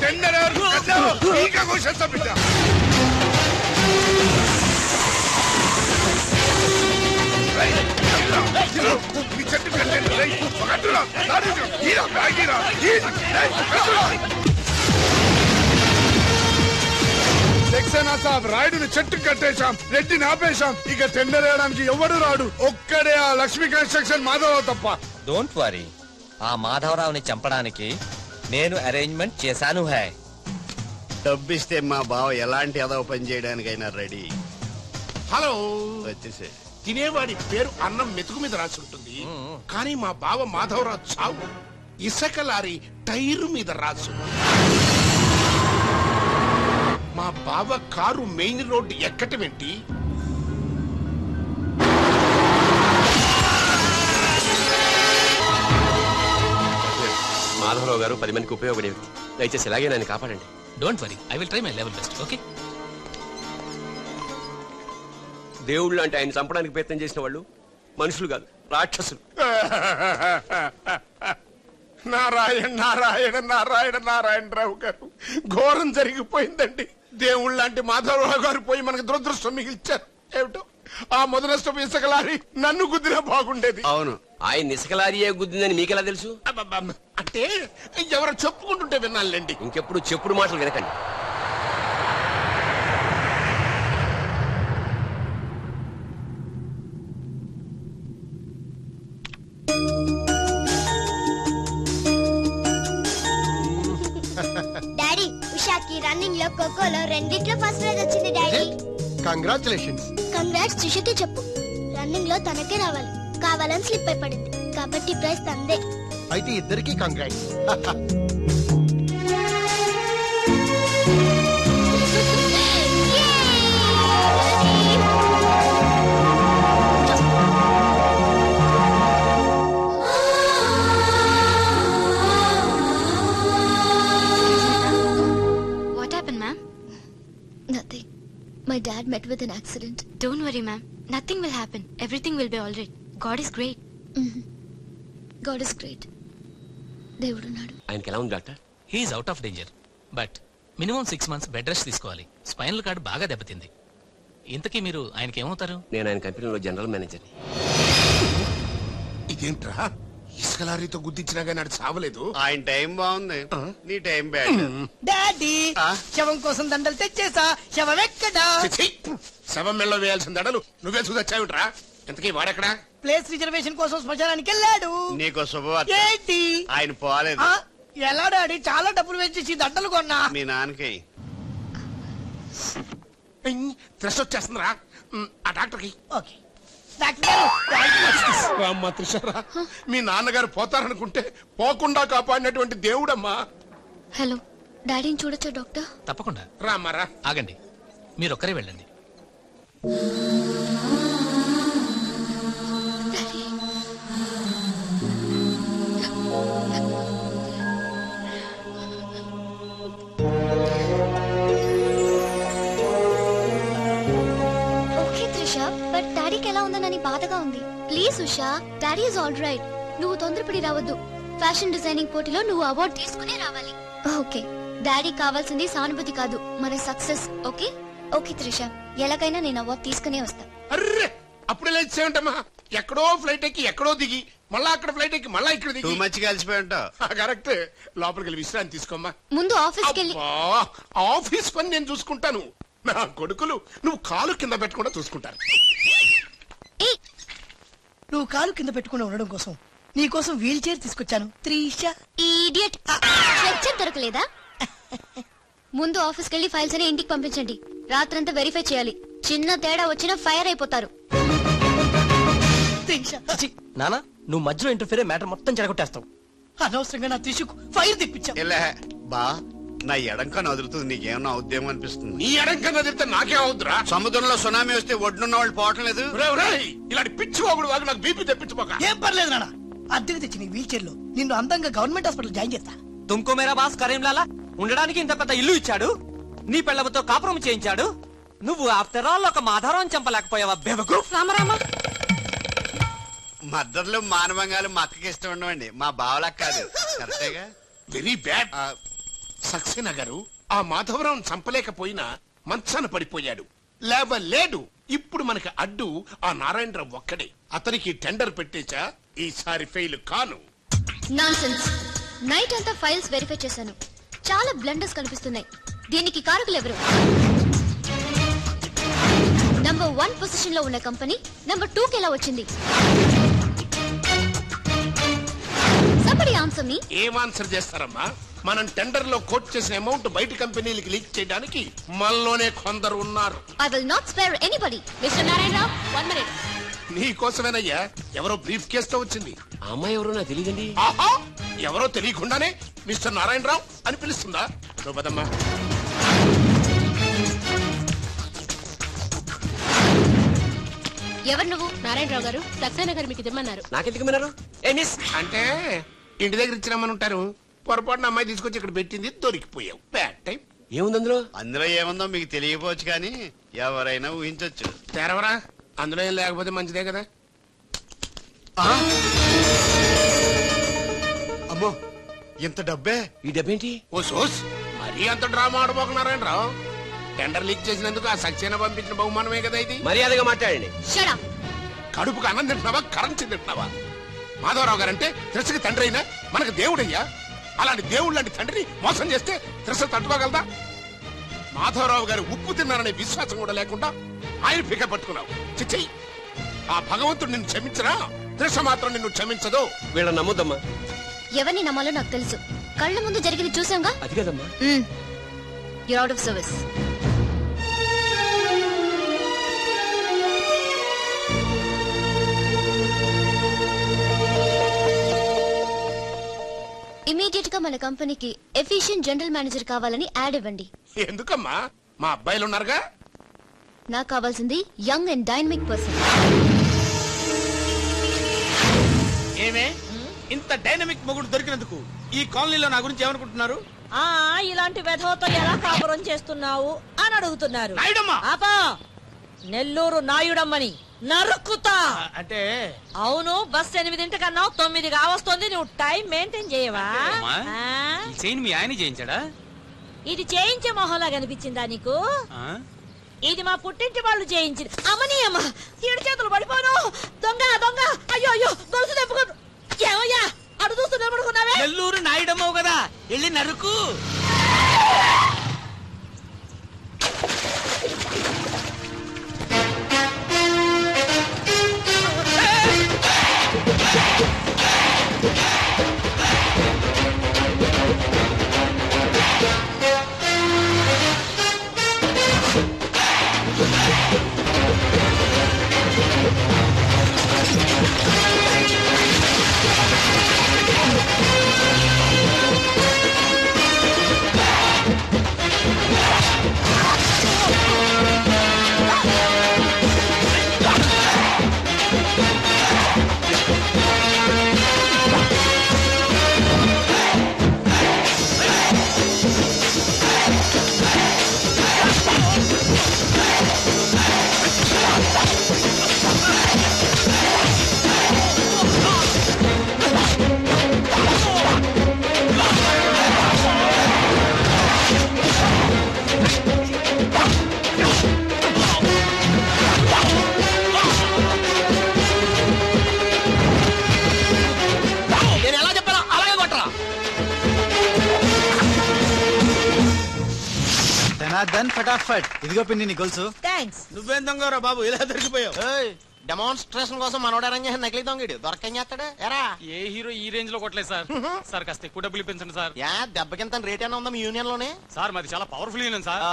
Tender ఎవరు ఇంకా బిడ్డ చెట్టు ఈరా, సక్సేనా సాబ్ రాయుడుని చెట్టు కట్టేశాం రెడ్డిని ఆపేశాం. ఇక టెండర్ వేయడానికి ఎవడు రాడు? ఒక్కడే ఆ లక్ష్మీ కన్స్ట్రక్షన్ మాధవరావు తప్ప. డోంట్ వరీ ఆ మాధవరావుని చంపడానికి నేను అరేంజ్మెంట్ చేశాను హై. డబ్బిస్తే మా బావ ఎలాంటి అదవ పని చేయడానికైనా రెడీ. హలో. వచ్చేసే తినేవాడి పేరు అన్నం మెతుకు మీద రాసి ఉంటుంది. కానీ మా బావ మాధవరావు చావు. ఇసక లారీ టైరు మీద రాసు. మా బావ కారు మెయిన్ రోడ్డు ఎక్కటం గారు పది మందికి ఉపయోగపడే వ్యక్తి దయచేసి ఇలాగే నన్ను కాపాడండి. Don't worry I will try my level best okay దేవుళ్ళు అంటే ఆయన చంపడానికి ప్రయత్నం చేసిన వాళ్ళు మనుషులు కాదు రాక్షసులు. నారాయణ నారాయణ నారాయణ నారాయణరావు గారు ఘోరం జరిగిపోయిందండి. దేవుళ్ళ లాంటి మాధవరావు గారు పోయి మనకు దురదృష్టం మిగిల్చారు. ఏమిటో? ఆ మొదలష్టం ఇసుక లారీ నన్ను గుద్దినా బాగుండేది. అవును. ఆయన ఇసుకలారియే గుద్దిందని మీకెలా తెలుసు. అంటే ఎవరో చెప్పుకుంటుంటే విన్నానులేండి. ఇంకెప్పుడు చెప్పుడు మాటలు వినకండి. డాడీ ఉషాకి రన్నింగ్లో ఖోఖోలో రెండిట్లో ఫస్ట్ ప్రైజ్ వచ్చింది డాడీ. కంగ్రాచులేషన్స్ కంగ్రాట్స్ చెప్పు. రన్నింగ్లో తనకే రావాలి. కావాలని స్లిప్ అయి పడింది కాబట్టి ప్రైజ్ తందే అయితే ఇద్దరికి congrats What happened, ma'am? Nothing. My dad met with an accident. Don't worry, ma'am. Nothing will happen. Everything will be all right. God is great. God is great. దేవుడున్నాడు. ఆయనకి ఎలా ఉంది doctor? He is out of danger but minimum six months bed rest తీసుకోవాలి. Spinal cord బాగా దెబ్బతింది. ఇంతకీ మీరు ఆయనకి ఏమవుతారు నేను ఆయన కంపెనీలో జనరల్ మేనేజర్ ఇదేంట్రా? ఇసుక లారీతో గుద్దించినా కానీ అది సావలేదు ఆయన టైం బాగుంది. నీ టైం బ్యాడ్. డాడీ? శవం కోసం దండలు తెచ్చేసా. శవం ఎక్కడా శవం మెళ్ళలో వేయాల్సిన దడలు నువ్వే చూదొచ్చావిట్రా ఎంతకీ వాడెక్కడా? ప్లేస్ రిజర్వేషన్ కోసం శ్మశానానికి వెళ్ళాడు. నీకు శుభవార్త. ఏంటి? ఆయన పోలేదు. ఆ, ఎలా డాడీ? చాలా డబ్బులు వేచేసి దండలు కొన్నా. మీ నాన్నకి. త్రెస్ వచ్చేస్తుందిరా. ఉమ్, ఆ డాక్టర్కి. ఓకే. డాక్టర్ గారు డాక్టర్ అమ్మ త్రిషరా మీ నాన్నగారు పోతారనుకుంటే పోకుండా కాపాడినటువంటి దేవుడమ్మా. హలో డాడీని చూడొచ్చా డాక్టర్? తప్పకుండా. రామ్మారా ఆగండి. మీరు ఒక్కరే వెళ్ళండి. బాధగా ఉంది. Please Usha daddy is all right. నువ్వు తొందరపడి రావద్దు. ఫ్యాషన్ డిజైనింగ్ పోటీలో నువ్వు అవార్డు తీసుకునే రావాలి. ఓకే. డాడీ కావాల్సింది సానుభూతి కాదు మన సక్సెస్ ఓకే? ఓకే త్రిష ఎలాగైనా నేను అవార్డు తీసుకునే వస్తా. అర్రే అప్పుడే లేచేమంటమ్మా ఎక్కడో ఫ్లైట్ ఎక్కి ఎక్కడో దిగి మళ్ళా అక్కడ ఫ్లైట్ ఎక్కి మళ్ళా ఇక్కడ టూ దిగి మచ్ కలిసిపోయి ఉంటావు. కరెక్ట్. లోపలికి వెళ్ళి విశ్రాంతి తీసుకోమ్మా. ముందు ఆఫీస్కి వెళ్ళి అబ్బా, ఆఫీస్ పని నేను చూసుకుంటాను. నా కొడుకులు నువ్వు కాలు కింద పెట్టకుండా చూసుకుంటాను నువ్వు కాలు కింద పెట్టుకుని ఉండడం కోసం నీ కోసం వీల్ చైర్ తీసుకొచ్చాను. త్రీష! దొరకలేదా? ముందు ఆఫీస్కి వెళ్ళి ఫైల్స్ అని ఇంటికి పంపించండి. రాత్రంతా వెరిఫై చేయాలి. చిన్న తేడా వచ్చినా ఫైర్ అయిపోతారు. త్రీష! ఛీ, నానా నువ్వు మధ్యలో ఇంటర్ఫీరే మ్యాటర్ మొత్తం చెడగొట్టేస్తావు. అనవసరంగా నా త్రిషకు ఫైర్ తెప్పించావు. ఎలా బా. నా ఎడంకా నదురుతుంది నీకేమన్నా ఉద్యమం అనిపిస్తుంది? నీ ఎడం కన్నా తిరిగితే నాకే అవుద్దురా? సముద్రంలో సునామీ వస్తే ఒడ్డున్న వాళ్ళు పోవటం లేదు. ఒరేయ్, ఒరేయ్, ఇలాంటి పిచ్చి వాగు నాకు బీపీ తెప్పించుకోక. ఏం పర్లేదు నాన్న. అద్దెకి తెచ్చిన ఈ వీల్ చైర్లో నిన్ను అందంగా గవర్నమెంట్ హాస్పిటల్ జాయిన్ చేస్తా. తుమ్కో మేరా బాస్ కరీంలాలా? ఉండడానికి ఇంత పెద్ద ఇల్లు ఇచ్చాడు? నీ పిల్లలతో కాపురం చేయించాడు? నువ్వు ఆఫ్టర్ ఆల్ ఒక మాధారం చంపలేకపోయావా బెవకు? రామరామ. మద్దతులు మానవంగాలు మా అక్కకి ఇష్టం ఉండవండి. మా బావలకు కాదు. కరెక్టేగా? వెరీ బ్యాడ్ సక్సేనా గారు ఆ మాధవరావు చంపలేకపోయినా మంచాన పడిపోయాడు. లేవలేడు. ఇప్పుడు మనకి అడ్డు ఆ నారాయణరావు ఒక్కడే. అతనికి టెండర్ పెట్టేచా ఈసారి ఫెయిల్ కాను. నాన్సెన్స్. నైట్ అంతా ఫైల్స్ వెరిఫై చేశాను. చాలా బ్లండర్స్ కనిపిస్తున్నాయి. దీనికి కారకులు ఎవరు? నంబర్ వన్ పొజిషన్లో ఉన్న కంపెనీ నంబర్ టూ కి ఎలా వచ్చింది? సంబడి ఆన్సర్ మీ ఏం ఆన్సర్ చేస్తారమ్మా? మనం టెండర్లో కోట్ చేసిన అమౌంట్ బయట కంపెనీలకి లీక్ చేయడానికి మనలోనే కొందరు ఉన్నారు. I will not spare anybody mister Narayanarao one minute నీ కోసమేనయ్యా ఎవరో బ్రీఫ్ కేసుతో వచ్చింది. ఆ అమ్మాయి ఎవరో నాకు తెలియదండి. ఆహా ఎవరో తెలియకుండానే మిస్టర్ నారాయణరావు అని పిలుస్తుందా? నువ్వు పదమ్మా ఎవరు నువ్వు? నారాయణరావు గారు. సక్సేనా గారు మీకు ఇమ్మన్నారు నాకెందుకు విన్నారు ఏ మిస్. అంటే ఇంటి దగ్గర ఇచ్చినామని ఉంటారు. పొరపాటున అమ్మాయి తీసుకొచ్చి ఇక్కడ పెట్టింది దొరికిపోయావు. బ్యాడ్ టైం ఏముంది అందులో? అందులో ఏముందో మీకు తెలియకపోవచ్చు కానీ ఎవరైనా ఊహించొచ్చు. తెరవరా? అందులో ఏం లేకపోతే మంచిదే కదా. అమ్మో ఇంత డబ్బే? ఈ డబ్బేంటి? ఓ సోస్ మరీ అంత డ్రామా ఆడబోకున్నారాయణరావు టెండర్ లీక్ చేసినందుకు ఆ సక్సేనా పంపించిన బహుమానమే కదా ఇది. మర్యాదగా మాట్లాడండి. షడా కడుపుకు అన్నం తింటున్నావా కరెన్సీ తింటున్నావా? మాధవరావు గారంటే త్రిసకి తండ్రి అయినా మనకు దేవుడయ్యా. అలాంటి దేవుడు లాంటి తండ్రిని మోసం చేస్తే త్రిస తట్టుకోగలదా? మాధవరావు గారు ఉప్పు తిన్నారనే విశ్వాసం కూడా లేకుండా ఆయన పిక పట్టుకున్నావు. చిచ్చి ఆ భగవంతుడు నిన్ను క్షమించరా? త్రిష మాత్రం నిన్ను క్షమించదు. వీళ్ళని నమ్మొద్దమ్మా. ఎవరిని నమ్మాలో నాకు తెలుసు. కళ్ళ ముందు జరిగింది చూసాంగా? అది కదమ్మా. యూర్ అవుట్ ఆఫ్ సర్వీస్ ఇమీడియట్గా మన కంపెనీకి ఎఫిషియెంట్ జనరల్ మేనేజర్ కావాలని యాడ్ ఇవ్వండి. ఎందుకమ్మా? మా అబ్బాయిలు ఉన్నారుగా? నాకు కావాల్సింది యంగ్ అండ్ డైనమిక్ పర్సన్ ఏమే? ఇంత డైనమిక్ మొగుడు దొరికినందుకు ఈ కాలనీలో నా గురించి ఏమనుకుంటున్నారు? ఆ ఇలాంటి వెధవతో ఎలా కాపురం చేస్తున్నావు అని అడుగుతున్నారు. నాయుడమ్మా! ఆపా! నెల్లూరు నాయుడమ్మని. నరుక్కుతా. అంటే? అవును బస్ ఎనిమిదింటికన్నా తొమ్మిది కావస్తుంది నువ్వు టైం మెయింటైన్ చేయవా? చైన్ మీ ఆయన చేయించాడా? ఇది చేయించే మొహంలా కనిపించిందా నీకు? ఇది మా పుట్టింటి వాళ్ళు చేయించింది. అమ్మని అమ్మ ఏడు చేతులు పడిపోను. దొంగ దొంగ అయ్యో అయ్యో గొలుసు తెప్పుకోను ఏమయ్యా అడు చూస్తూ నిలబడుకున్నావే? నెల్లూరు నాయుడమ్మవు కదా వెళ్ళి నరుకు. ఫటాఫట్ ఇదిగో పిన్ని నీ గొలుసు థ్యాంక్స్ నువ్వేం దొంగరా బాబు? ఇలా దొరికిపోయావు. డెమాన్స్ట్రేషన్ కోసం మనోడు అరేంజ్ చేసిన నకిలీ దొంగడు. దొరకం చేస్తాడు? ఎరా. ఏ హీరో ఈ రేంజ్లో కొట్టలేదు సార్. సార్ కాస్త ఎక్కువ డబ్బులు ఇప్పించండి సార్. యా దెబ్బకింత రేట్ అయినా ఉందా మీ యూనియన్లోనే? సార్ మాది చాలా పవర్ఫుల్ యూనియన్ సార్.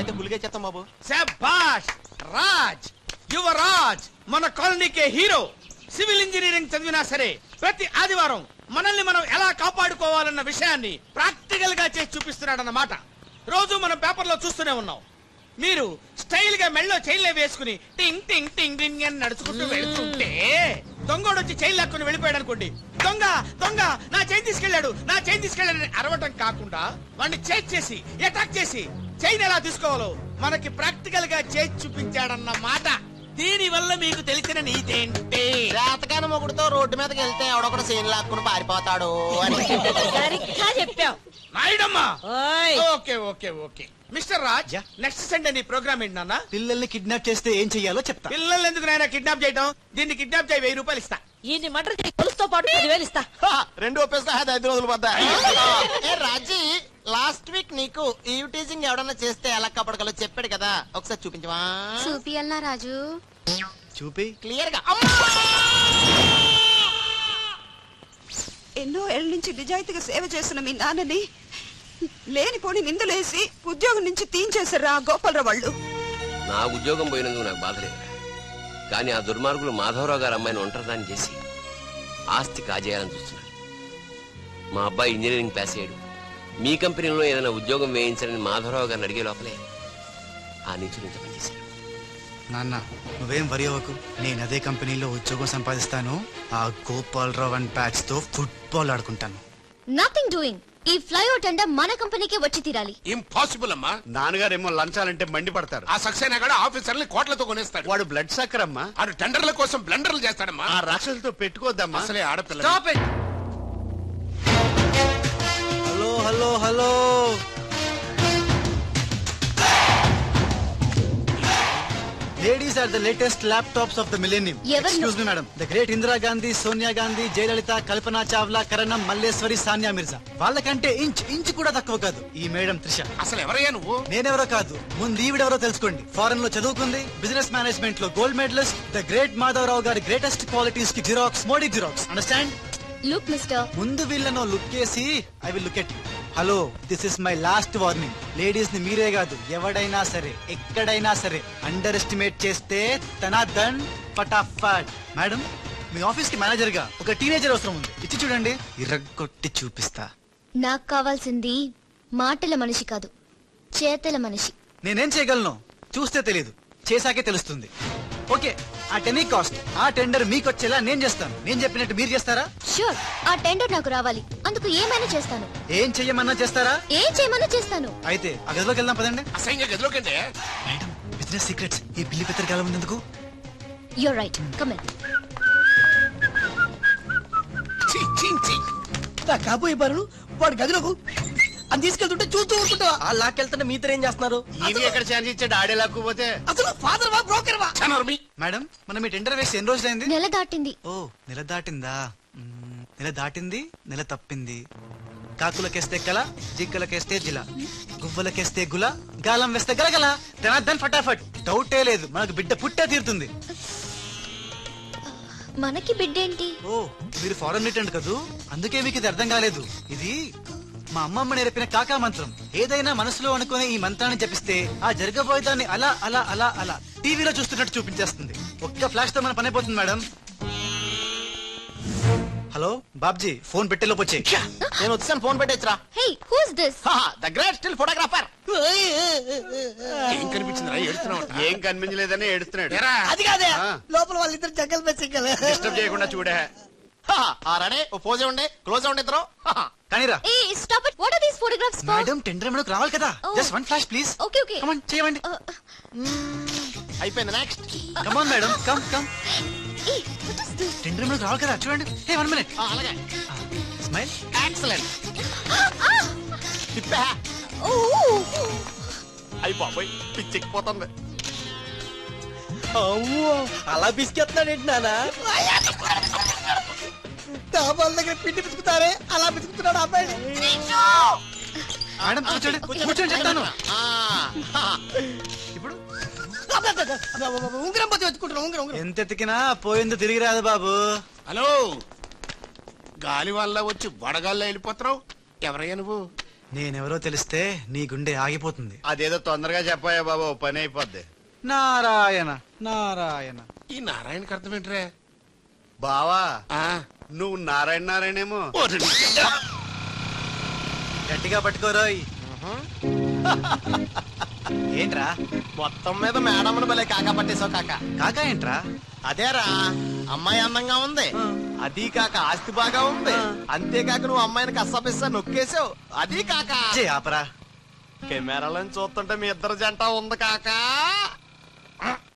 అయితే గులిగే చేస్తాం బాబు. శభాష్ రాజ్ యువరాజ్ మన కాలనీకే హీరో. సివిల్ ఇంజనీరింగ్ చదివినా సరే ప్రతి ఆదివారం మనల్ని మనం ఎలా కాపాడుకోవాలన్న విషయాన్ని ప్రాక్టికల్గా చేసి చూపిస్తున్నాడన్నమాట. రోజు మనం పేపర్లో చూస్తూనే ఉన్నాం. మీరు స్టైల్గా మెళ్ళో చైన్లే వేసుకుని టింగ్ టింగ్ టింగ్ టింగ్ అని నడుచుకుంటూ వెళ్తుంటే దొంగోడు వచ్చి చైన్ లాక్కుని వెళ్ళిపోయాడు అనుకోండి. దొంగ దొంగ నా చైన్ తీసుకెళ్ళాడు నా చైన్ తీసుకెళ్ళాడు అని అరవటం కాకుండా వాడిని చేజ్ చేసి అటాక్ చేసి చైన్ ఎలా తీసుకోవాలో మనకి ప్రాక్టికల్గా చేసి చూపించాడన్న మాట. దీని వల్ల మీకు తెలిసిన నీతేంటి జాతకాన మొగుడుతో రోడ్డు మీదకి వెళ్తే ఎవడొకడు సీన్ లాక్కుని పారిపోతాడు అని. సరిగ్గా చెప్పావు. నాయుడమ్మా ఓయ్. Okay okay okay. Mister Raj next Sunday నీ ప్రోగ్రామ్ ఏంటి నాన్న? పిల్లల్ని కిడ్నాప్ చేస్తే ఏం చెయ్యాలో చెప్తా. పిల్లలు ఎందుకు నాయన కిడ్నాప్ చేయటం? దీన్ని కిడ్నాప్ చేయి వెయ్యి రూపాయలు ఇస్తా. ఈయన్ని మటర్ చేయి పాటు పదివేలు ఇస్తా. రెండు ఒప్పేస్తా ఐదు రోజులు పడ్డా ఏ రాజీ లాస్ట్ వీక్ నీకు ఈ టీజింగ్ ఎవడన్నా చేస్తే ఎలా కప్పడగలో చెప్పాడు కదా. ఒకసారి చూపించవా? చూపియల్నా రాజు? చూపి. క్లియర్గా. ఎన్నో ఏళ్ళ నుంచి నిజాయితీగా సేవ చేస్తున్న మీ నాన్నని లేనిపోని నిందలేసి ఉద్యోగం నుంచి తీయించేశారు ఆ గోపాలరావు వాళ్ళు? నా ఉద్యోగం పోయినందుకు నాకు బాధ లేదు. కానీ ఆ దుర్మార్గులు మాధవరావు గారు అమ్మాయిని ఒంటరిదాన్ని చేసి ఆస్తి కాజేయాలని చూస్తున్నారు. మా అబ్బాయి ఇంజనీరింగ్ పాస్ అయ్యాడు. మీ కంపెనీలో ఏదైనా ఉద్యోగం వేయించాలని మాధవరావు గారిని అడిగే లోపలే ఆ నీచు నుంచి పనిచేశారు నాన్న నువ్వేం వరి అవ్వకు. నేను అదే కంపెనీలో ఉద్యోగం సంపాదిస్తాను. ఆ గోపాలరావు అండ్ బ్యాచ్తో ఫుట్బాల్ ఆడుకుంటాను. నథింగ్ డూయింగ్ ఈ ఫ్లైఓవర్ టెండర్ మన కంపెనీకే వచ్చి తీరాలి. ఇంపాసిబుల్ అమ్మా. నాన్నగారేమో లంచాలంటే మండి పడతారు ఆ సక్సేనా కూడా ఆఫీసర్ని కోట్లతో కొనేస్తాడు. వాడు బ్లడ్ సక్కర్ అమ్మా ఆడు టెండర్ల కోసం బ్లండర్లు చేస్తాడమ్మా. ఆ రాక్షసులతో పెట్టుకోద్దమ్మా అసలే ఆడపిల్ల. Stop it! Hello hello hello. Ladies are the latest laptops of the millennium ఎవరు? Excuse me madam the great Indira Gandhi Sonia Gandhi Jayalalithaa Kalpana Chawla Karnam Malleswari Sania Mirza వాళ్ళకంటే ఇంచ్ ఇంచ్ కూడా తక్కువ కాదు ఈ madam Trisha. అసలు ఎవరయ్యా నువ్వు? నేనెవరో కాదు. ముందు ఈవిడెవరో తెలుసుకోండి. ఫారెన్లో చదువుకుంది బిజినెస్ మేనేజ్మెంట్లో gold medalist the great Madhavarao గారి గ్రేటెస్ట్ క్వాలిటీస్కి xerox Modi xerox understand look mister ముందు వీళ్ళను లుక్ చేసి I will look at hello this is my last warning లేడీస్ని మీరే కాదు ఎవడైనా సరే ఎక్కడైనా సరే అండర్ ఎస్టిమేట్ చేస్తే తన దన్ ఫటాఫట్ మేడం మీ ఆఫీస్కి మేనేజర్గా ఒక టీనేజర్ అవసరం ఉంది. ఇచ్చి చూడండి. ఇరగొట్టి చూపిస్తా. నాకు కావాల్సింది మాటల మనిషి కాదు చేతల మనిషి. నేనేం చేయగలను? చూస్తే తెలియదు చేశాకే తెలుస్తుంది. ఓకే ఆ టెనీ కాస్ట్ ఆ టెండర్ మీకు వచ్చేలా నేను చేస్తాను. నేను చెప్పినట్టు మీరు చేస్తారా? షూర్ ఆ టెండర్ నాకు రావాలి. అందుకు ఏమైనా చేస్తాను. ఏం చెయ్యమన్నా చేస్తారా? ఏం చేయమన్నా చేస్తాను. అయితే ఆ గదిలోకి వెళ్దాం పదండి. అసహ్యంగా గదిలోకంటే మేడం బిజినెస్ సీక్రెట్స్ ఈ పిల్లి పెద్దరు కాలం ఎందుకు? యూర్ రైట్ కమన్ నా కాబోయే బారులు వాడి గదిలోకు అని తీసుకెళ్తుంటే చూస్తూ ఊరుకుంటావా ఆ లాక్కెళ్తుంటే మీతో ఏం చేస్తున్నారు? ఈయన ఎక్కడ ఛాన్స్ ఇచ్చాడు? ఆడే లాక్కుపోతే? అసలు ఫాదర్ వా బ్రోకర్ వా? మేడం మనం మీ టెండర్ వేసి ఎన్ని రోజులైంది? నెల దాటింది. ఓ నెల దాటిందా? మ్మ్, నెల దాటింది నెల తప్పింది. కాకులకేస్తే కల జింకలకేస్తే జిల. గువ్వలకేస్తే గుల గాలం వేస్తే గలగల. ధనార్దన్ ఫటాఫట్. డౌటే లేదు. మనకు బిడ్డ పుట్టే తీరుతుంది. మనకి బిడ్డేంటి? ఓ మీరు ఫారెన్ రిటర్న్ కదూ? అందుకే మీకు ఇది అర్థం కాలేదు. ఇది మా అమ్మమ్మ నేర్పిన కాకా మంత్రం. ఏదైనా మనసులో అనుకునే ఈ మంత్రాన్ని జపిస్తే ఆ జరగబోయే దాన్ని అలా అలా అలా అలా టీవీలో చూస్తున్నట్టు చూపించేస్తుంది. ఒక్క ఫ్లాష్తో మన పని అయిపోతుంది మేడం. హలో బాబ్జీ ఫోన్ పెట్టేలోపు వచ్చే నేను వచ్చాను phone పెట్టేచ్చరా hey who's this the great still photographer. ఏం కనిపించింది ఏడుతున్నావు ఏం కనిపించలేదని ఏడుస్తున్నాడు. అది కాదే లోపల వాళ్ళిద్దరు జంగల్ బెస్సింగల్ డిస్టర్బ్ చేయకుండా చూడే. రెడీ ఓ పోజే ఉండే క్లోజ్ ఉండే ఇద్దరు. కానీరా. Hey stop it what are these photographs for madam tender మనకు రావాలి కదా. Just one flash please okay okay. Come on చేయండి. అయిపోయింది next come on madam. Come come hey what is this tender మనకు రావాలి కదా చూడండి. హే వన్ మినిట్ అలాగే. స్మైల్ ఎక్సలెంట్ తిప్పా ఓ అయి బాబోయ్ పిచ్చెక్కిపోతుంది అమ్మో అలా బిస్కెత్తాడేంటి నానా డాబాల దగ్గర పిండి పిసుకుతారే అలా పిసుకుతున్నాడు అబ్బాయి మేడం కూర్చోండి కూర్చోండి చెప్తాను. ఇప్పుడు? ఉంగరం పోతే వెతుకుంటున్నా ఉంగరం ఉంగరం. ఎంత ఎతికినా పోయింది తిరిగి రాదు బాబు. హలో! గాలి వల్ల వచ్చి వడగాల్లో వెళ్ళిపోతున్నావు? ఎవరయ్యా నువ్వు? నేనెవరో తెలిస్తే నీ గుండె ఆగిపోతుంది. అదేదో తొందరగా చెప్పాయా బాబు ఓ పని అయిపోద్ది. నారాయణ నారాయణ. ఈ నారాయణకి అర్థం ఏంట్రే? బావా ఆ, నువ్వు నారాయణ నారాయణేమో. గట్టిగా పట్టుకోరోయ్ ఏంట్రా? మొత్తం మీద మేడం భలే కాకా పట్టేశావు కాక. కాకా ఏంట్రా? అదేరా అమ్మాయి అందంగా ఉంది. అదీ కాక ఆస్తి బాగా ఉంది. అంతేకాక నువ్వు అమ్మాయిని కష్టపిస్తా నొక్కేసావు అదీ కాక. ఆపరా. కెమెరాలను చూస్తుంటే మీ ఇద్దరు జంట ఉంది కాక.